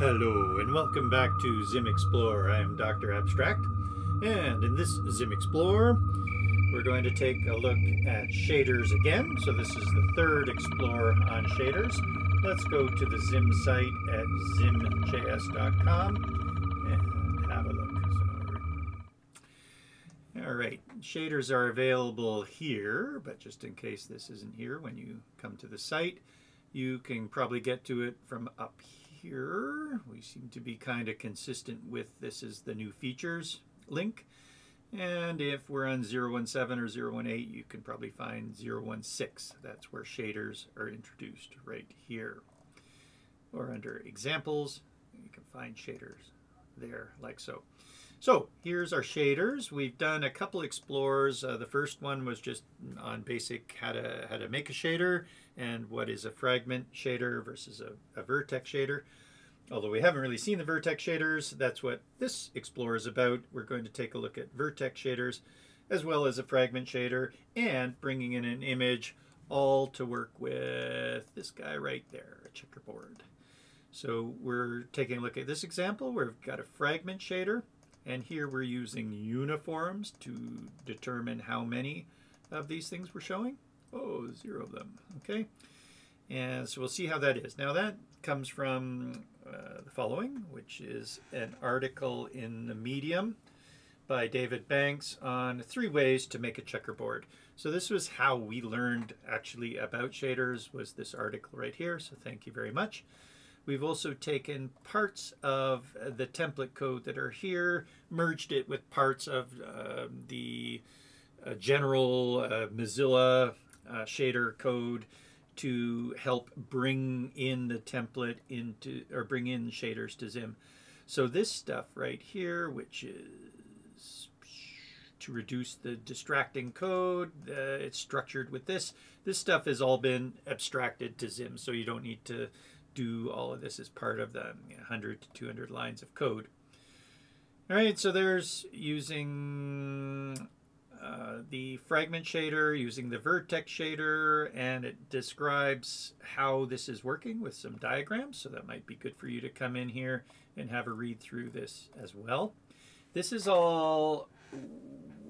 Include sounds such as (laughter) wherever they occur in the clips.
Hello and welcome back to Zim Explore. I am Dr. Abstract and in this Zim Explore we're going to take a look at shaders again. So this is the third Explore on shaders. Let's go to the Zim site at zimjs.com and have a look. So, all right, shaders are available here, but just in case this isn't here when you come to the site, you can probably get to it from up here. Here, we seem to be kind of consistent with this is the new features link. And if we're on 017 or 018, you can probably find 016. That's where shaders are introduced right here. Or under examples, you can find shaders there like so. So here's our shaders. We've done a couple explores. Uh, the first one was just on basic how to, how to make a shader and what is a fragment shader versus a, a vertex shader. Although we haven't really seen the vertex shaders, that's what this Explorer is about. We're going to take a look at vertex shaders as well as a fragment shader and bringing in an image all to work with this guy right there, a checkerboard. So we're taking a look at this example. where We've got a fragment shader and here we're using uniforms to determine how many of these things we're showing. Oh, zero of them. Okay. And so we'll see how that is. Now that comes from uh, the following, which is an article in the Medium by David Banks on three ways to make a checkerboard. So this was how we learned actually about shaders was this article right here. So thank you very much. We've also taken parts of the template code that are here, merged it with parts of uh, the uh, general uh, Mozilla uh, shader code to help bring in the template into, or bring in shaders to Zim. So this stuff right here, which is to reduce the distracting code, uh, it's structured with this. This stuff has all been abstracted to Zim, so you don't need to do all of this as part of the 100 to 200 lines of code. All right, so there's using uh, the fragment shader, using the vertex shader, and it describes how this is working with some diagrams. So that might be good for you to come in here and have a read through this as well. This is all,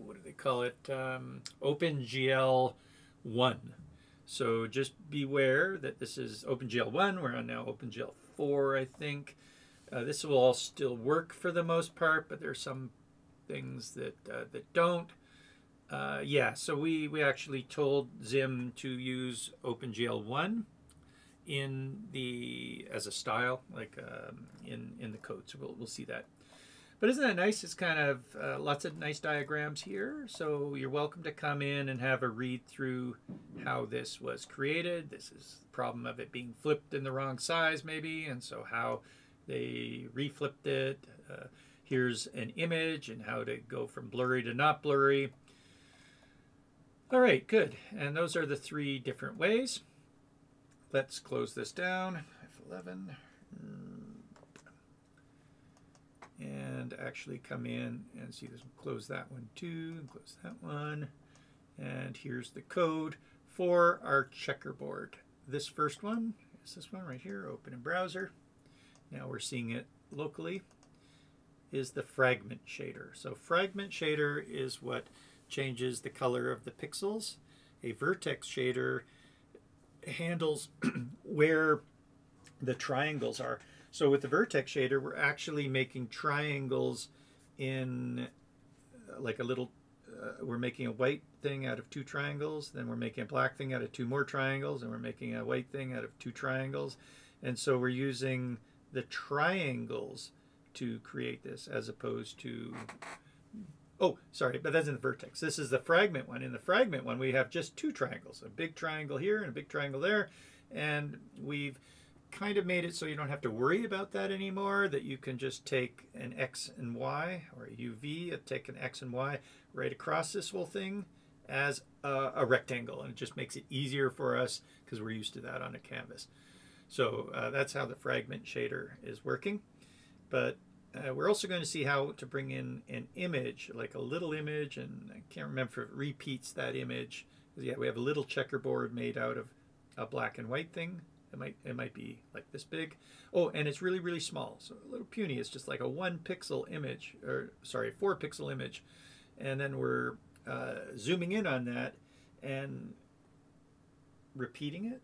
what do they call it? Um, OpenGL 1. So just beware that this is OpenGL 1. We're on now OpenGL 4, I think. Uh, this will all still work for the most part, but there are some things that uh, that don't. Uh, yeah, so we, we actually told Zim to use OpenGL 1 in the as a style, like um, in, in the code. So we'll, we'll see that. But isn't that nice? It's kind of uh, lots of nice diagrams here. So you're welcome to come in and have a read through how this was created. This is the problem of it being flipped in the wrong size maybe. And so how they reflipped it. Uh, here's an image and how to go from blurry to not blurry. All right, good. And those are the three different ways. Let's close this down. F11 and actually come in and see this. Close that one too, and close that one. And here's the code for our checkerboard. This first one is this one right here, open in browser. Now we're seeing it locally, is the fragment shader. So fragment shader is what changes the color of the pixels. A vertex shader handles (clears throat) where the triangles are. So with the vertex shader, we're actually making triangles in uh, like a little, uh, we're making a white thing out of two triangles, then we're making a black thing out of two more triangles, and we're making a white thing out of two triangles. And so we're using the triangles to create this as opposed to, oh, sorry, but that's in the vertex. This is the fragment one. In the fragment one, we have just two triangles, a big triangle here and a big triangle there. And we've kind of made it so you don't have to worry about that anymore, that you can just take an X and Y or a UV, uh, take an X and Y right across this whole thing as a, a rectangle. And it just makes it easier for us because we're used to that on a canvas. So uh, that's how the fragment shader is working. But uh, we're also going to see how to bring in an image, like a little image, and I can't remember if it repeats that image. Yeah, we have a little checkerboard made out of a black and white thing It might it might be like this big. Oh, and it's really really small, so a little puny. It's just like a one pixel image, or sorry, four pixel image, and then we're uh, zooming in on that and repeating it.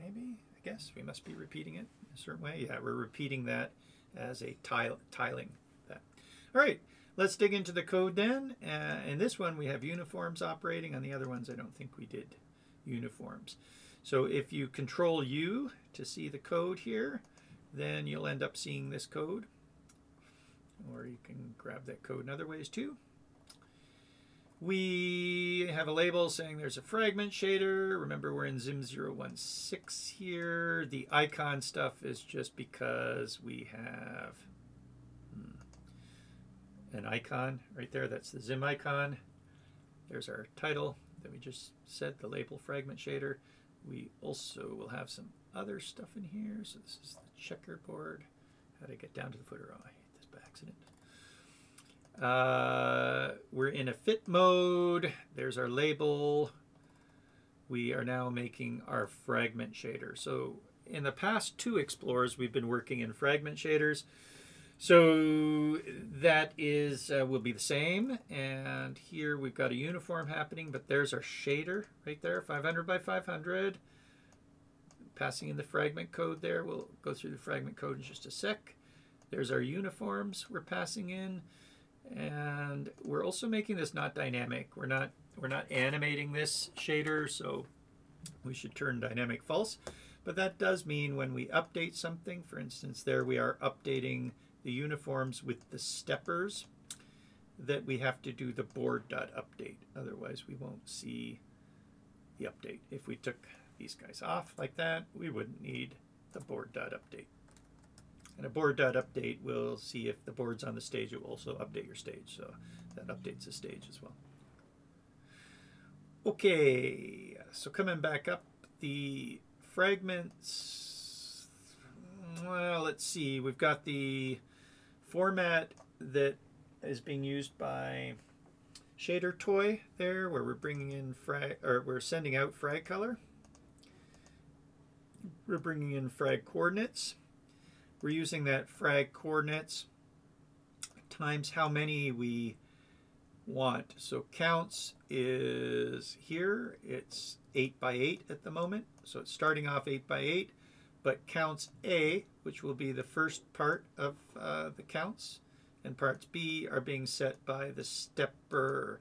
Maybe I guess we must be repeating it a certain way. Yeah, we're repeating that as a tile tiling that. All right. Let's dig into the code then. Uh, in this one, we have uniforms operating. On the other ones, I don't think we did uniforms. So if you control U to see the code here, then you'll end up seeing this code. Or you can grab that code in other ways too. We have a label saying there's a fragment shader. Remember we're in Zim 016 here. The icon stuff is just because we have hmm, an icon right there. That's the Zim icon. There's our title that we just said, the label fragment shader. We also will have some other stuff in here. So this is the checkerboard. How I get down to the footer? Oh, I hate this by accident. Uh, we're in a fit mode. There's our label. We are now making our fragment shader. So in the past two explorers, we've been working in fragment shaders. So that is uh, will be the same. And here we've got a uniform happening, but there's our shader right there, 500 by 500. Passing in the fragment code there. We'll go through the fragment code in just a sec. There's our uniforms we're passing in. And we're also making this not dynamic. We're not we're not animating this shader, so we should turn dynamic false. But that does mean when we update something, for instance, there we are updating the uniforms with the steppers that we have to do the board dot update. Otherwise, we won't see the update. If we took these guys off like that, we wouldn't need the board dot update. And a board dot update will see if the board's on the stage. It will also update your stage, so that updates the stage as well. Okay, so coming back up, the fragments. Well, let's see. We've got the format that is being used by Shader Toy there, where we're bringing in frag, or we're sending out frag color. We're bringing in frag coordinates. We're using that frag coordinates times how many we want. So counts is here. It's 8 by 8 at the moment. So it's starting off 8 by 8 but counts A, which will be the first part of uh, the counts, and parts B are being set by the stepper,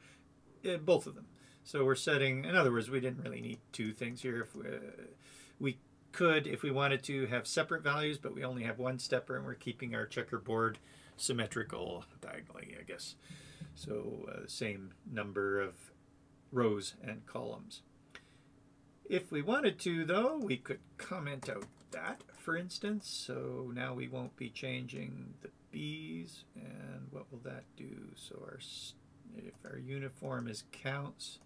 uh, both of them. So we're setting, in other words, we didn't really need two things here. If we, uh, we could, if we wanted to, have separate values, but we only have one stepper, and we're keeping our checkerboard symmetrical diagonally, I guess. So uh, same number of rows and columns. If we wanted to, though, we could comment out that, for instance. So now we won't be changing the B's. And what will that do? So our if our uniform is counts,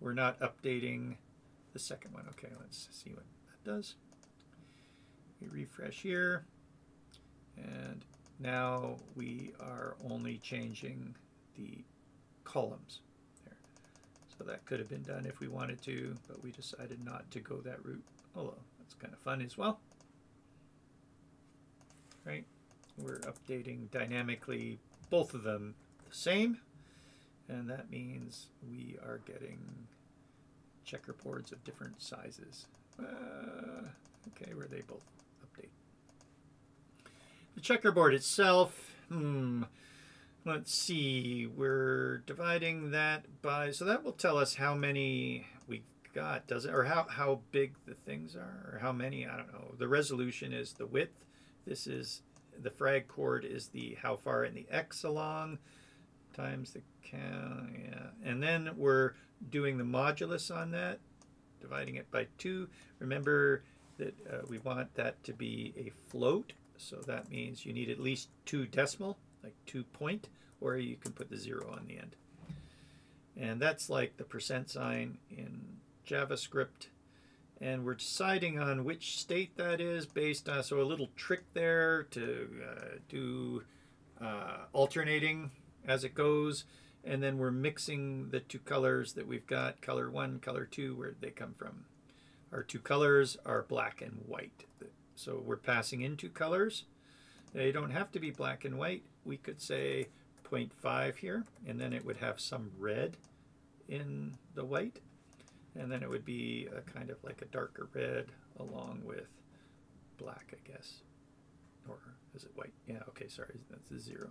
we're not updating the second one. Okay, let's see what that does. We refresh here. And now we are only changing the columns there. So that could have been done if we wanted to, but we decided not to go that route. Although that's kind of fun as well right? We're updating dynamically both of them the same, and that means we are getting checkerboards of different sizes. Uh, okay, where they both. The checkerboard itself, hmm, let's see, we're dividing that by, so that will tell us how many we got, does it, or how, how big the things are, or how many, I don't know. The resolution is the width, this is the frag coord is the how far in the x along times the count, yeah. And then we're doing the modulus on that, dividing it by 2. Remember that uh, we want that to be a float, so that means you need at least two decimal, like 2 point, or you can put the 0 on the end. And that's like the percent sign in JavaScript and we're deciding on which state that is based on so a little trick there to uh, do uh, alternating as it goes and then we're mixing the two colors that we've got color one color two where they come from our two colors are black and white. So we're passing in two colors. They don't have to be black and white. We could say 0.5 here, and then it would have some red in the white. And then it would be a kind of like a darker red along with black, I guess. Or is it white? Yeah, okay, sorry, that's a zero.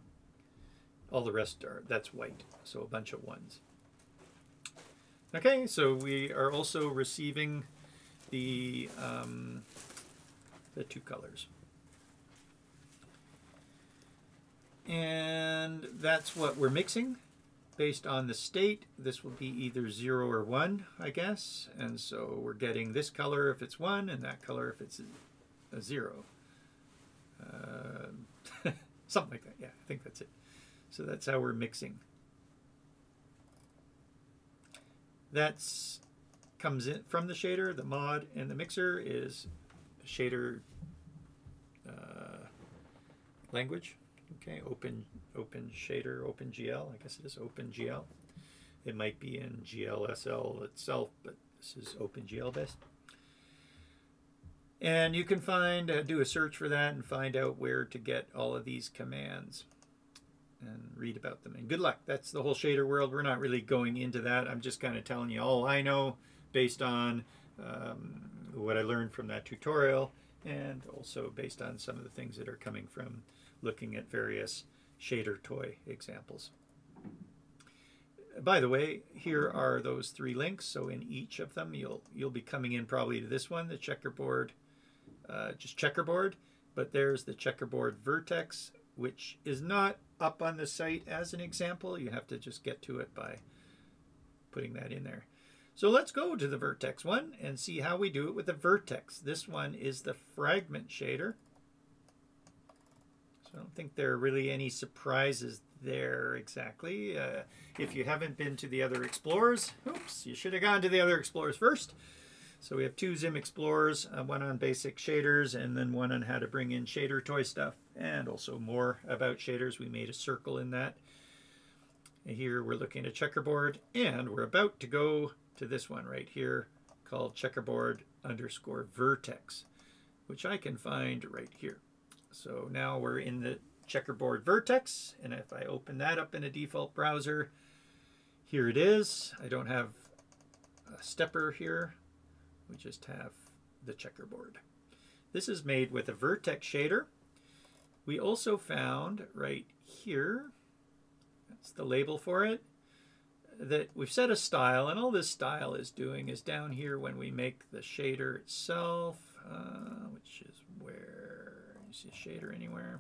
All the rest are, that's white, so a bunch of ones. Okay, so we are also receiving the, um, the two colors. And that's what we're mixing. Based on the state, this will be either 0 or 1, I guess. And so we're getting this color if it's 1 and that color if it's a 0. Uh, (laughs) something like that. Yeah, I think that's it. So that's how we're mixing. That's comes in from the shader. The mod and the mixer is shader uh, language. Okay, open open shader, OpenGL. I guess it is OpenGL. It might be in GLSL itself, but this is OpenGL based. And you can find, uh, do a search for that and find out where to get all of these commands and read about them. And good luck. That's the whole shader world. We're not really going into that. I'm just kind of telling you all I know based on um, what I learned from that tutorial and also based on some of the things that are coming from looking at various shader toy examples. By the way, here are those three links. So in each of them, you'll you'll be coming in probably to this one, the checkerboard, uh, just checkerboard. But there's the checkerboard vertex, which is not up on the site as an example. You have to just get to it by putting that in there. So let's go to the vertex one and see how we do it with the vertex. This one is the fragment shader. So I don't think there are really any surprises there exactly. Uh, if you haven't been to the other explorers, oops, you should have gone to the other explorers first. So we have two Zim Explorers, uh, one on basic shaders and then one on how to bring in shader toy stuff and also more about shaders. We made a circle in that. And here we're looking at checkerboard and we're about to go to this one right here called checkerboard underscore vertex, which I can find right here. So now we're in the checkerboard vertex, and if I open that up in a default browser, here it is. I don't have a stepper here. We just have the checkerboard. This is made with a vertex shader. We also found right here, that's the label for it, that we've set a style, and all this style is doing is down here when we make the shader itself, uh, which is where you see a shader anywhere?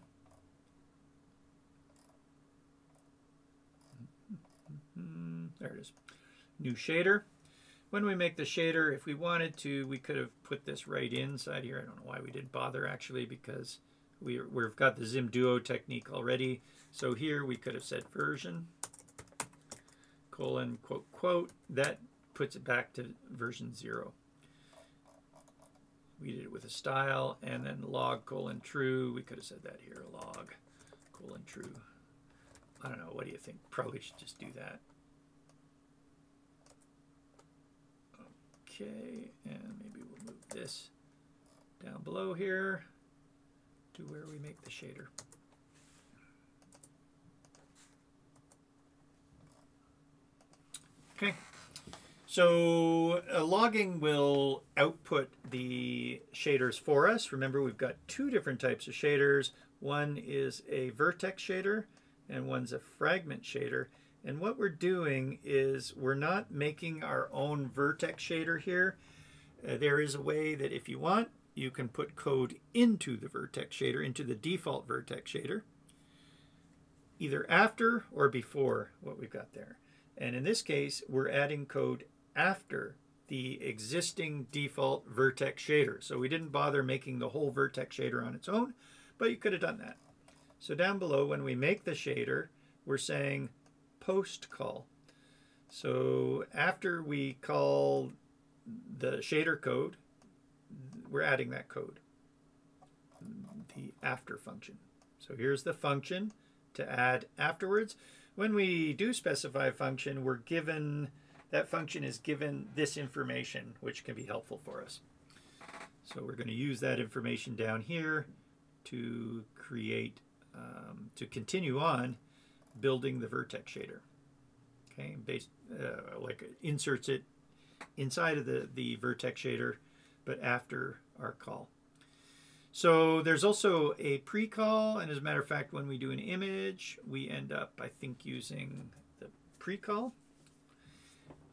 There it is. New shader. When we make the shader, if we wanted to, we could have put this right inside here. I don't know why we didn't bother actually because we, we've got the Zim Duo technique already. So here we could have said version, colon, quote, quote. That puts it back to version zero we did it with a style and then log colon true. We could have said that here, log colon true. I don't know. What do you think? Probably should just do that. Okay, and maybe we'll move this down below here to where we make the shader. Okay, so uh, logging will output the shaders for us. Remember, we've got two different types of shaders. One is a vertex shader and one's a fragment shader. And what we're doing is we're not making our own vertex shader here. Uh, there is a way that if you want, you can put code into the vertex shader, into the default vertex shader, either after or before what we've got there. And in this case, we're adding code after the existing default vertex shader. So we didn't bother making the whole vertex shader on its own, but you could have done that. So down below, when we make the shader, we're saying post call. So after we call the shader code, we're adding that code, the after function. So here's the function to add afterwards. When we do specify a function, we're given that function is given this information, which can be helpful for us. So we're going to use that information down here to create, um, to continue on building the vertex shader. Okay, based, uh, like inserts it inside of the, the vertex shader, but after our call. So there's also a pre-call, and as a matter of fact, when we do an image, we end up, I think, using the pre-call.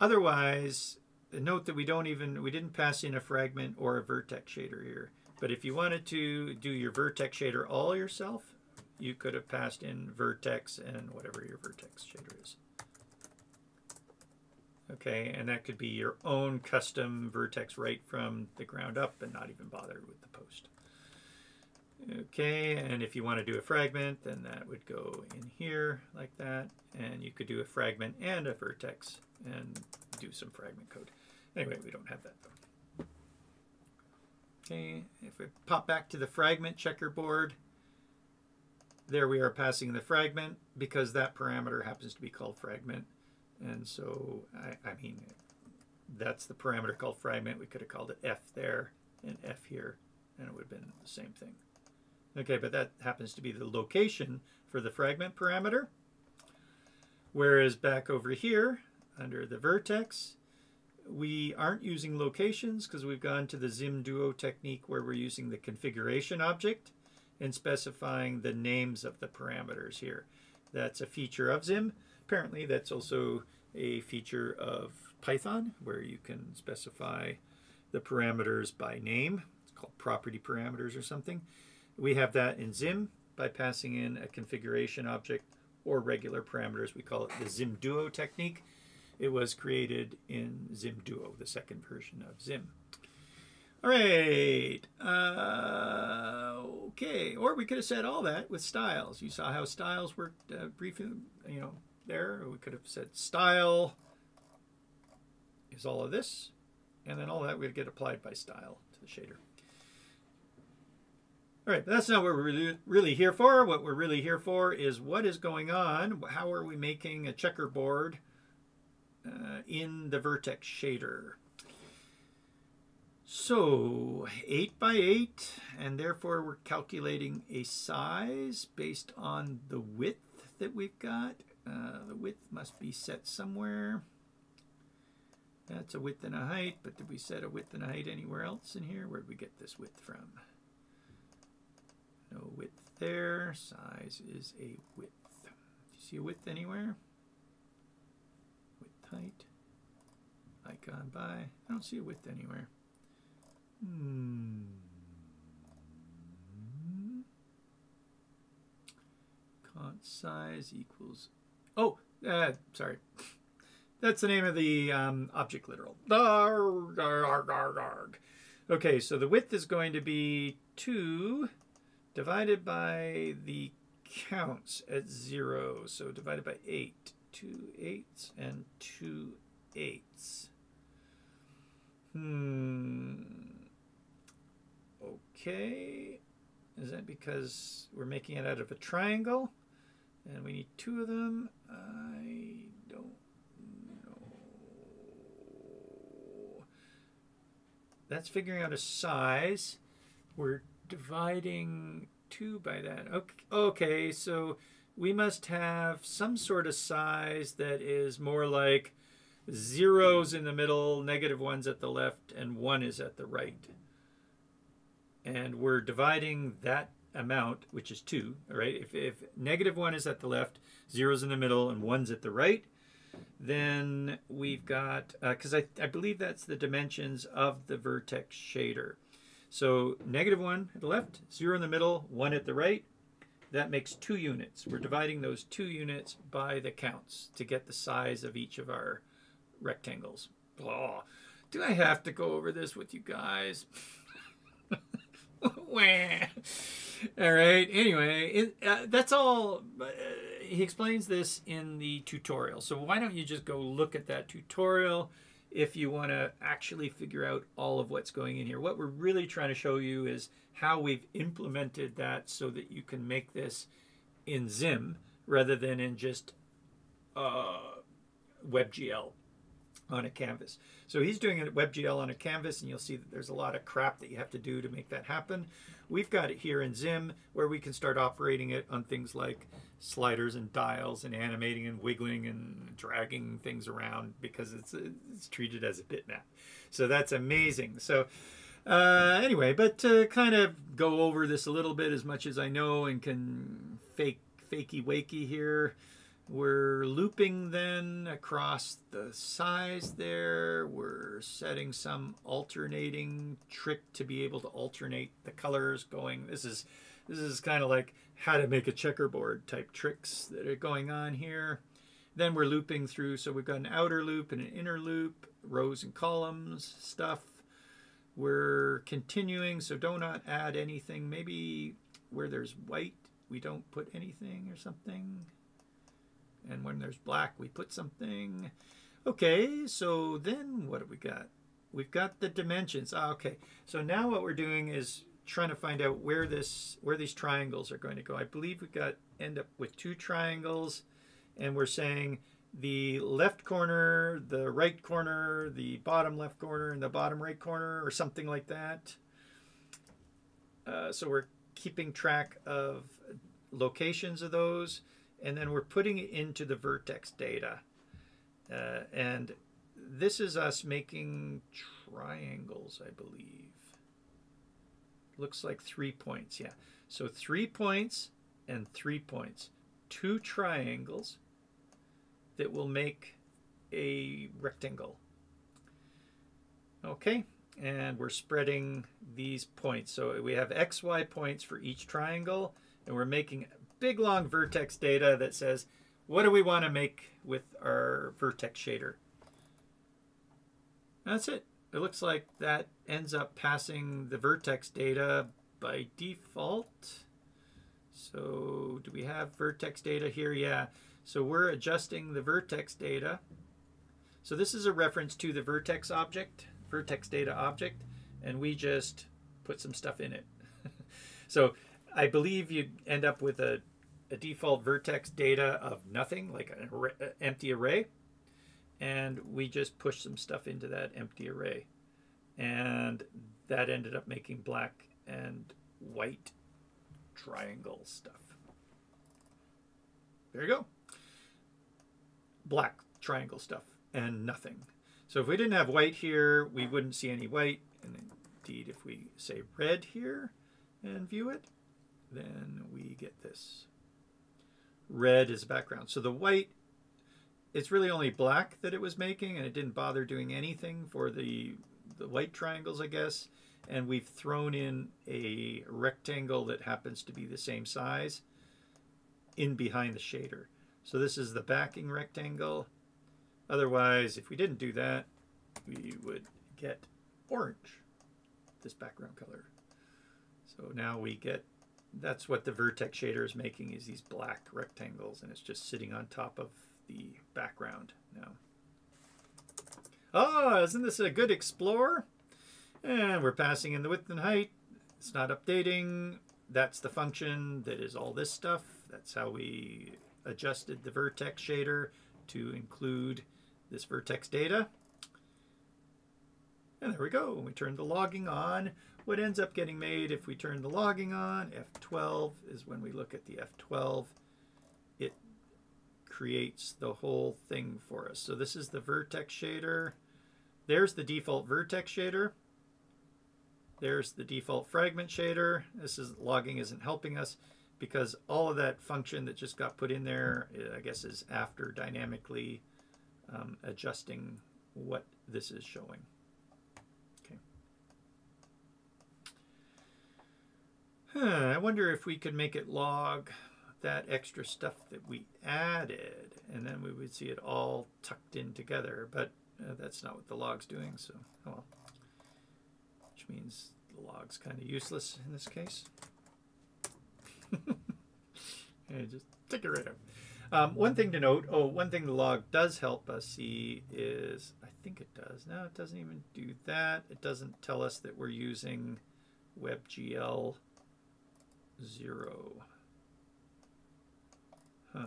Otherwise, note that we don't even, we didn't pass in a fragment or a vertex shader here. But if you wanted to do your vertex shader all yourself, you could have passed in vertex and whatever your vertex shader is. Okay, and that could be your own custom vertex right from the ground up and not even bothered with the post. Okay, and if you want to do a fragment, then that would go in here like that. And you could do a fragment and a vertex and do some fragment code. Anyway, we don't have that though. Okay, if we pop back to the fragment checkerboard, there we are passing the fragment because that parameter happens to be called fragment. And so, I, I mean, that's the parameter called fragment. We could have called it f there and f here, and it would have been the same thing. Okay, but that happens to be the location for the fragment parameter. Whereas back over here, under the vertex, we aren't using locations because we've gone to the Zim Duo technique where we're using the configuration object and specifying the names of the parameters here. That's a feature of Zim. Apparently that's also a feature of Python where you can specify the parameters by name. It's called property parameters or something. We have that in Zim by passing in a configuration object or regular parameters. We call it the Zim Duo technique. It was created in Zim Duo, the second version of Zim. All right. Uh, okay. Or we could have said all that with styles. You saw how styles worked uh, briefly, you know, there. We could have said style is all of this. And then all that would get applied by style to the shader. All right, that's not what we're really, here for. What we're really here for is what is going on. How are we making a checkerboard uh, in the vertex shader? So 8 by 8, and therefore we're calculating a size based on the width that we've got. Uh, the width must be set somewhere. That's a width and a height, but did we set a width and a height anywhere else in here? Where did we get this width from? No width there. Size is a width. Do you see a width anywhere? Width height. Icon by. I don't see a width anywhere. Hmm. Cont size equals. Oh, uh, sorry. (laughs) That's the name of the um, object literal. Darg, darg, darg. Okay, so the width is going to be 2 divided by the counts at 0. So divided by 8. 2 eighths and 2 eighths. Hmm. Okay. Is that because we're making it out of a triangle? And we need two of them? I don't know. That's figuring out a size. We're dividing 2 by that. Okay, okay, so we must have some sort of size that is more like zeros in the middle, negative ones at the left, and 1 is at the right. And we're dividing that amount, which is 2, all right? If, if negative 1 is at the left, zeros in the middle, and 1's at the right, then we've got, because uh, I, I believe that's the dimensions of the vertex shader. So negative 1 at the left, 0 in the middle, 1 at the right. That makes two units. We're dividing those two units by the counts to get the size of each of our rectangles. Oh, do I have to go over this with you guys? (laughs) all right. Anyway, it, uh, that's all. Uh, he explains this in the tutorial. So why don't you just go look at that tutorial if you want to actually figure out all of what's going in here. What we're really trying to show you is how we've implemented that so that you can make this in Zim rather than in just uh, WebGL. On a canvas. So he's doing it WebGL on a canvas, and you'll see that there's a lot of crap that you have to do to make that happen. We've got it here in Zim, where we can start operating it on things like sliders and dials and animating and wiggling and dragging things around because it's, it's treated as a bitmap. So that's amazing. So uh, anyway, but to kind of go over this a little bit as much as I know and can fake fakey wakey here. We're looping then across the size there. We're setting some alternating trick to be able to alternate the colors going. This is this is kind of like how to make a checkerboard type tricks that are going on here. Then we're looping through, so we've got an outer loop and an inner loop, rows and columns stuff. We're continuing, so do not add anything. Maybe where there's white, we don't put anything or something. And when there's black, we put something. Okay, so then what have we got? We've got the dimensions. Ah, okay, so now what we're doing is trying to find out where this where these triangles are going to go. I believe we got end up with two triangles, and we're saying the left corner, the right corner, the bottom left corner, and the bottom right corner, or something like that. Uh, so we're keeping track of locations of those, and then we're putting it into the vertex data. Uh, and this is us making triangles, I believe. Looks like three points, yeah. So three points and three points. Two triangles that will make a rectangle. Okay, and we're spreading these points. So we have XY points for each triangle, and we're making big long vertex data that says, what do we want to make with our vertex shader? That's it. It looks like that ends up passing the vertex data by default. So do we have vertex data here? Yeah. So we're adjusting the vertex data. So this is a reference to the vertex object, vertex data object, and we just put some stuff in it. (laughs) so I believe you end up with a, a default vertex data of nothing, like an array, uh, empty array, and we just push some stuff into that empty array. And that ended up making black and white triangle stuff. There you go black triangle stuff and nothing. So if we didn't have white here, we wouldn't see any white. And indeed, if we say red here and view it, then we get this. Red is a background. So the white, it's really only black that it was making, and it didn't bother doing anything for the, the white triangles, I guess. And we've thrown in a rectangle that happens to be the same size in behind the shader. So this is the backing rectangle. Otherwise, if we didn't do that, we would get orange, this background color. So now we get, that's what the vertex shader is making is these black rectangles and it's just sitting on top of the background now. Oh, isn't this a good explorer? And we're passing in the width and height. It's not updating. That's the function that is all this stuff. That's how we adjusted the vertex shader to include this vertex data. And there we go. We turn the logging on. What ends up getting made if we turn the logging on, F12 is when we look at the F12, it creates the whole thing for us. So this is the vertex shader. There's the default vertex shader. There's the default fragment shader. This is logging isn't helping us because all of that function that just got put in there, I guess, is after dynamically um, adjusting what this is showing. Okay. Huh, I wonder if we could make it log that extra stuff that we added, and then we would see it all tucked in together, but uh, that's not what the log's doing, so, oh well. Which means the log's kind of useless in this case. (laughs) and just take it right out. Um, one thing to note, oh, one thing the log does help us see is, I think it does. No, it doesn't even do that. It doesn't tell us that we're using WebGL 0. Huh.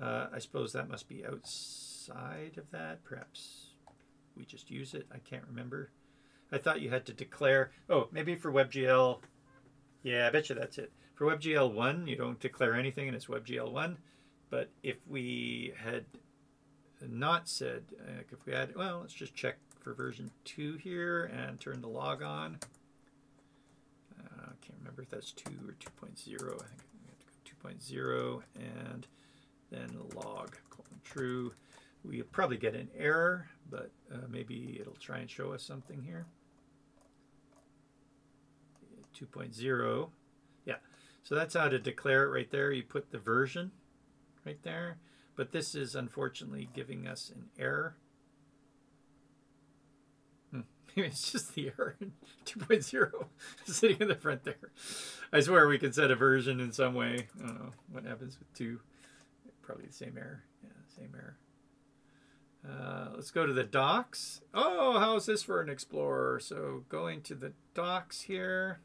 Uh, I suppose that must be outside of that, perhaps we just use it. I can't remember. I thought you had to declare. Oh, maybe for WebGL. Yeah, I bet you that's it. For WebGL 1, you don't declare anything and it's WebGL 1. But if we had not said, uh, if we had, well, let's just check for version 2 here and turn the log on. Can't remember if that's 2 or 2.0. I think we have to go 2.0 and then log colon true. We probably get an error, but uh, maybe it'll try and show us something here. 2.0. Yeah, so that's how to declare it right there. You put the version right there, but this is unfortunately giving us an error. Maybe (laughs) it's just the error (laughs) 2.0 (laughs) sitting in the front there. I swear we can set a version in some way. I don't know what happens with 2. Probably the same error. Yeah, same error. Uh, let's go to the docs. Oh, how is this for an Explorer? So going to the docs here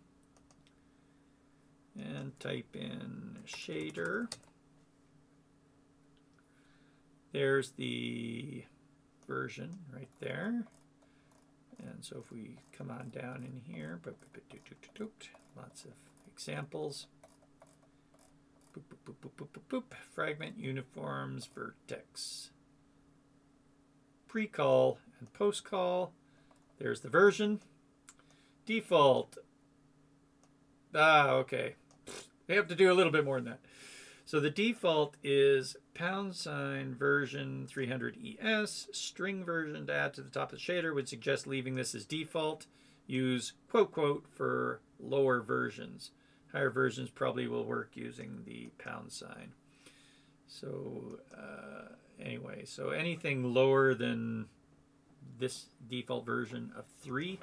and type in shader. There's the version right there. And so if we come on down in here, lots of examples. Boop, boop, boop, boop, boop, Fragment, uniforms, vertex. Pre-call and post-call. There's the version. Default. Ah, okay. We have to do a little bit more than that. So the default is pound sign version 300 ES. String version to add to the top of the shader would suggest leaving this as default. Use quote quote for lower versions. Higher versions probably will work using the pound sign. So uh, anyway, so anything lower than this default version of 3,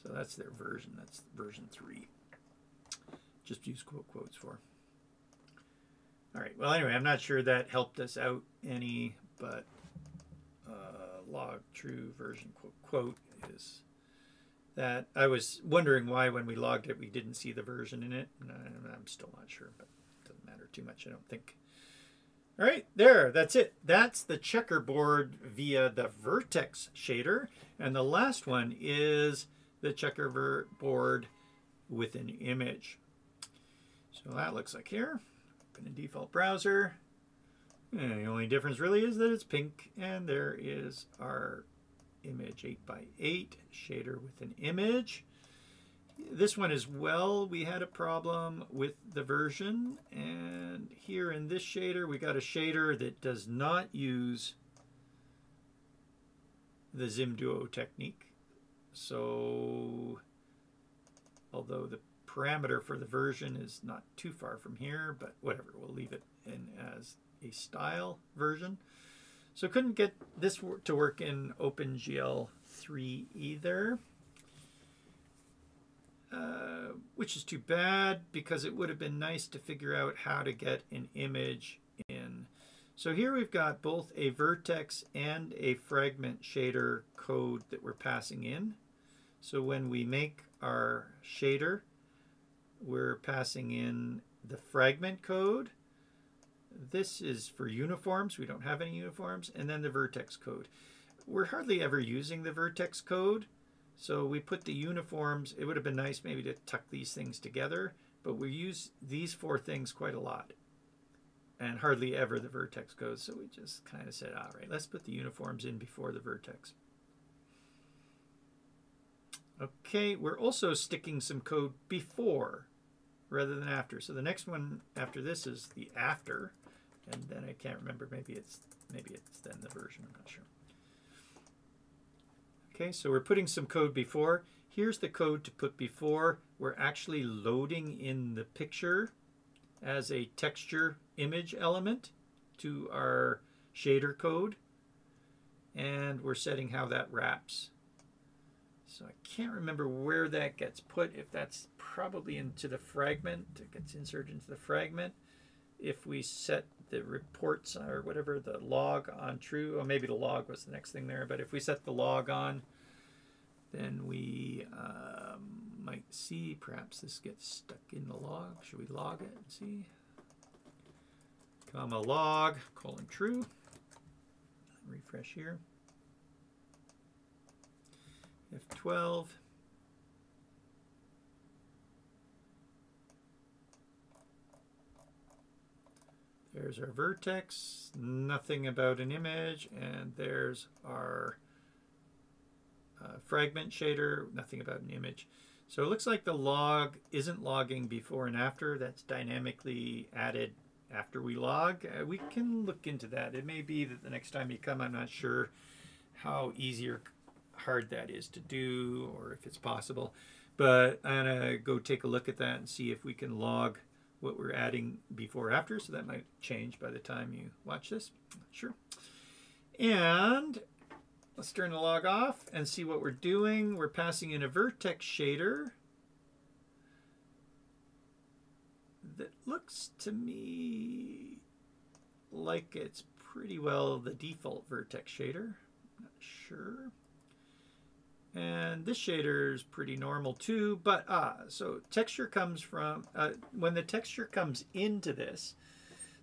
so that's their version, that's version 3. Just use quote quotes for. All right, well anyway, I'm not sure that helped us out any, but uh, log true version quote quote is that I was wondering why when we logged it we didn't see the version in it. I'm still not sure, but it doesn't matter too much, I don't think. All right, there, that's it. That's the checkerboard via the vertex shader. And the last one is the checkerboard with an image. So that looks like here. Open a default browser. And the only difference really is that it's pink and there is our image 8x8 shader with an image. This one as well, we had a problem with the version. And here in this shader, we got a shader that does not use the ZimDuo technique. So, although the parameter for the version is not too far from here, but whatever, we'll leave it in as a style version. So couldn't get this to work in OpenGL 3 either. Uh, which is too bad because it would have been nice to figure out how to get an image in. So here we've got both a vertex and a fragment shader code that we're passing in. So when we make our shader, we're passing in the fragment code. This is for uniforms. We don't have any uniforms. And then the vertex code. We're hardly ever using the vertex code. So we put the uniforms, it would have been nice maybe to tuck these things together, but we use these four things quite a lot. And hardly ever the vertex goes, so we just kind of said, all right, let's put the uniforms in before the vertex. Okay, we're also sticking some code before rather than after. So the next one after this is the after, and then I can't remember, maybe it's maybe it's then the version, I'm not sure. Okay, so we're putting some code before. Here's the code to put before. We're actually loading in the picture as a texture image element to our shader code. And we're setting how that wraps. So I can't remember where that gets put, if that's probably into the fragment, it gets inserted into the fragment. If we set the reports or whatever, the log on true, or maybe the log was the next thing there, but if we set the log on, then we um, might see perhaps this gets stuck in the log. Should we log it and see? Comma log, colon true. Refresh here. F12. There's our vertex, nothing about an image, and there's our uh, fragment shader, nothing about an image. So it looks like the log isn't logging before and after. That's dynamically added after we log. Uh, we can look into that. It may be that the next time you come, I'm not sure how easy or hard that is to do or if it's possible. But I'm going to go take a look at that and see if we can log what we're adding before after. So that might change by the time you watch this. Sure. And let's turn the log off and see what we're doing. We're passing in a vertex shader that looks to me like it's pretty well the default vertex shader. Not sure. And this shader is pretty normal too, but ah, so texture comes from, uh, when the texture comes into this,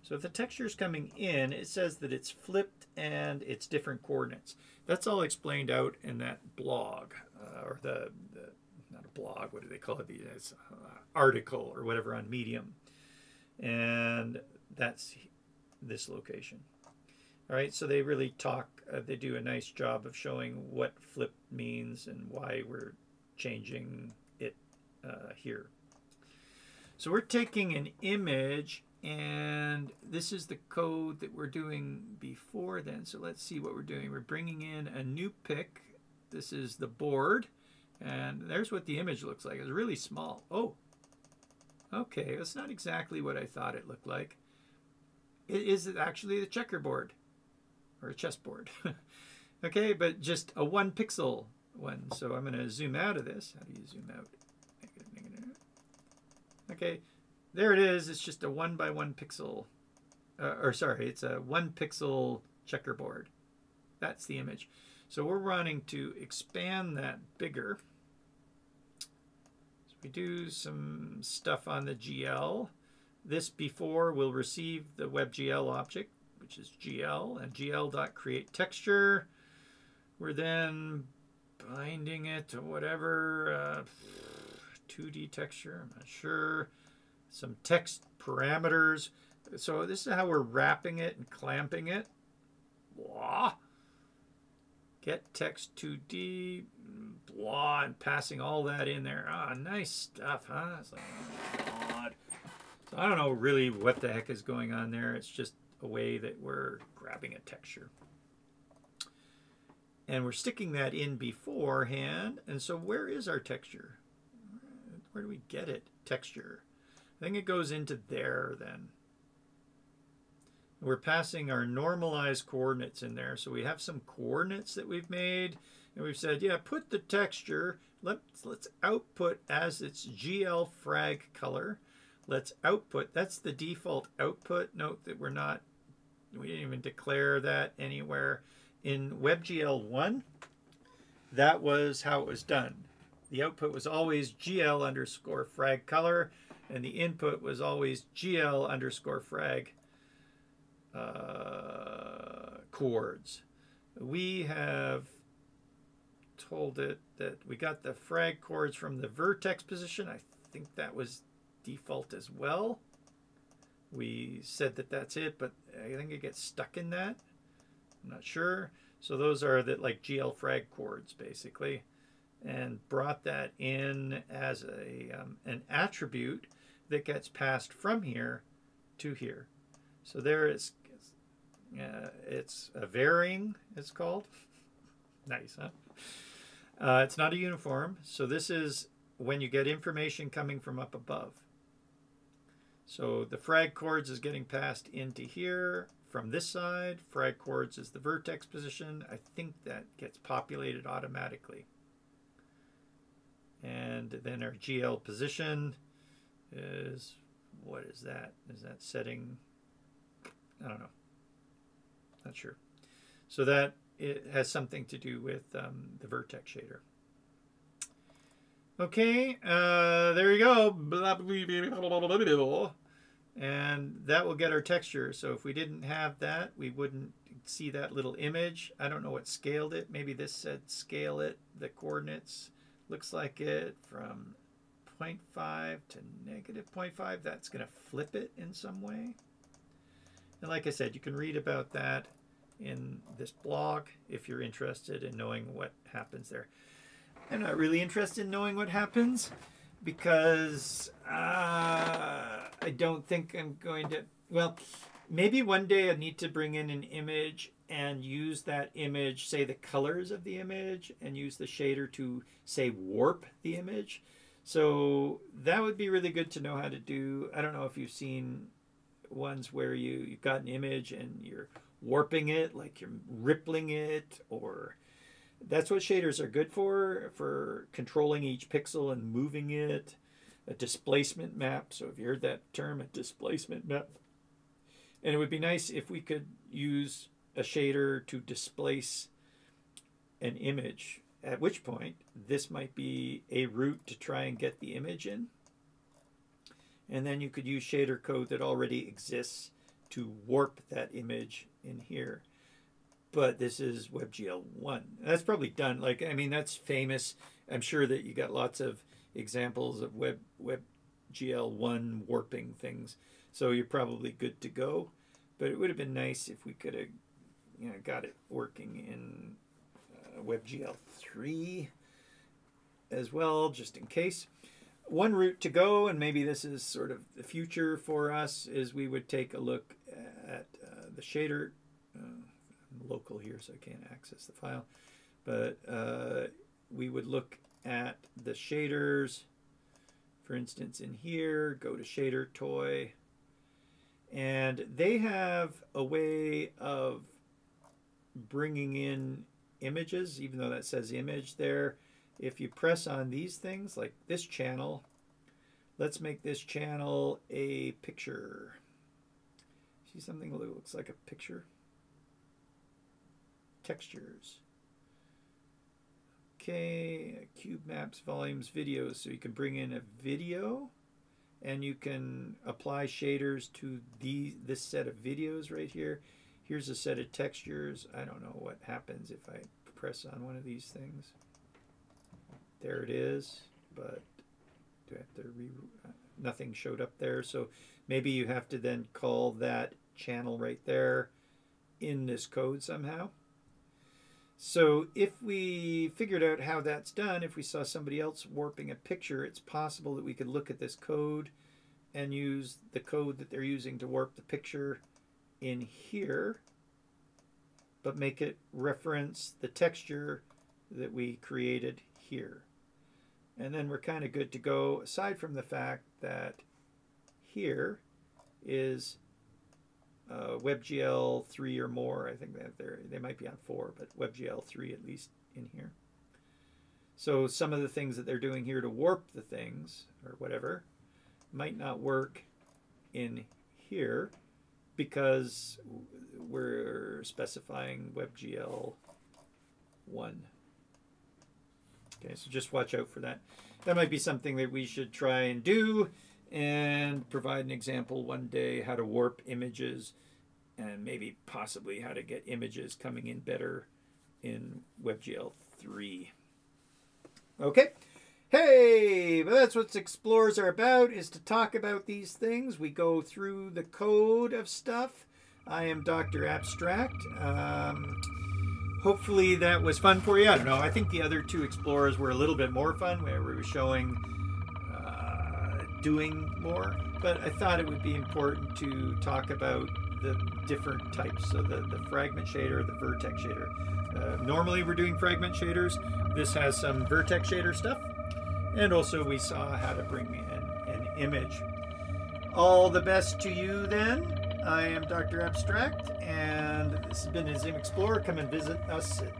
so if the texture is coming in, it says that it's flipped and it's different coordinates. That's all explained out in that blog, uh, or the, the, not a blog, what do they call it, the uh, article or whatever on Medium. And that's this location. All right, so they really talk, uh, they do a nice job of showing what flip means and why we're changing it uh, here. So we're taking an image and this is the code that we're doing before then. So let's see what we're doing. We're bringing in a new Pic. This is the board and there's what the image looks like. It's really small. Oh, okay, that's not exactly what I thought it looked like. It is actually the checkerboard or a chessboard. (laughs) okay, but just a one pixel one. So I'm going to zoom out of this. How do you zoom out? Negative. Okay, there it is. It's just a one by one pixel, uh, or sorry, it's a one pixel checkerboard. That's the image. So we're wanting to expand that bigger. So we do some stuff on the GL. This before will receive the WebGL object which is GL, and GL.create texture. We're then binding it to whatever uh, 2D texture, I'm not sure. Some text parameters. So this is how we're wrapping it and clamping it. Blah. Get text 2D, blah, and passing all that in there. Ah, nice stuff, huh? Like, oh. So I don't know really what the heck is going on there. It's just a way that we're grabbing a texture. And we're sticking that in beforehand. And so where is our texture? Where do we get it? Texture. I think it goes into there then. We're passing our normalized coordinates in there. So we have some coordinates that we've made. And we've said, yeah, put the texture. Let's, let's output as its GL frag color. Let's output. That's the default output. Note that we're not we didn't even declare that anywhere. In WebGL 1, that was how it was done. The output was always GL underscore frag color, and the input was always GL underscore frag uh, coords. We have told it that we got the frag coords from the vertex position. I think that was default as well we said that that's it, but I think it gets stuck in that. I'm not sure. So those are the like GL frag coords basically, and brought that in as a um, an attribute that gets passed from here to here. So there is, uh, it's a varying. It's called. (laughs) nice, huh? Uh, it's not a uniform. So this is when you get information coming from up above. So the frag coords is getting passed into here from this side. Frag coords is the vertex position. I think that gets populated automatically. And then our GL position is, what is that? Is that setting? I don't know. Not sure. So that it has something to do with um, the vertex shader. Okay, uh, there you go. And that will get our texture. So if we didn't have that, we wouldn't see that little image. I don't know what scaled it. Maybe this said scale it. The coordinates looks like it from 0.5 to negative 0.5. That's going to flip it in some way. And like I said, you can read about that in this blog if you're interested in knowing what happens there. I'm not really interested in knowing what happens because uh, I don't think I'm going to. Well, maybe one day I need to bring in an image and use that image, say the colors of the image, and use the shader to, say, warp the image. So that would be really good to know how to do. I don't know if you've seen ones where you, you've got an image and you're warping it, like you're rippling it, or that's what shaders are good for, for controlling each pixel and moving it. A displacement map. So if you heard that term, a displacement map. And it would be nice if we could use a shader to displace an image, at which point this might be a route to try and get the image in. And then you could use shader code that already exists to warp that image in here. But this is WebGL 1. That's probably done. Like, I mean, that's famous. I'm sure that you got lots of examples of Web WebGL 1 warping things. So you're probably good to go. But it would have been nice if we could have you know, got it working in uh, WebGL 3 as well, just in case one route to go, and maybe this is sort of the future for us, is we would take a look at uh, the shader. Local here, so I can't access the file, but uh, we would look at the shaders. For instance, in here, go to Shadertoy, and they have a way of bringing in images, even though that says image there if you press on these things, like this channel, let's make this channel a picture. See something that looks like a picture? Textures. Okay, cube maps, volumes, videos. So you can bring in a video and you can apply shaders to the, this set of videos right here. Here's a set of textures. I don't know what happens if I press on one of these things. There it is, but do I have to re? Nothing showed up there, so maybe you have to then call that channel right there in this code somehow. So if we figured out how that's done, if we saw somebody else warping a picture, it's possible that we could look at this code and use the code that they're using to warp the picture in here, but make it reference the texture that we created here. And then we're kind of good to go, aside from the fact that here is uh, WebGL 3 or more. I think that they're, they might be on 4, but WebGL 3 at least in here. So some of the things that they're doing here to warp the things, or whatever, might not work in here because we're specifying WebGL 1. Okay, so just watch out for that. That might be something that we should try and do and provide an example one day how to warp images and maybe possibly how to get images coming in better in WebGL 3. Okay. Hey, but that's what Explorers are about, is to talk about these things. We go through the code of stuff. I am Dr. Abstract. Um, hopefully that was fun for you. I don't know. I think the other two explorers were a little bit more fun, where we were showing doing more. But I thought it would be important to talk about the different types. So the, the fragment shader, the vertex shader. Uh, normally we're doing fragment shaders. This has some vertex shader stuff. And also we saw how to bring in an image. All the best to you then. I am Dr. Abstract, and this has been a Zim Explorer. Come and visit us at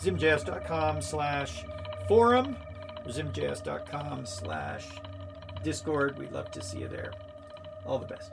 zimjs.com slash forum or zimjs.com slash discord. We'd love to see you there. All the best.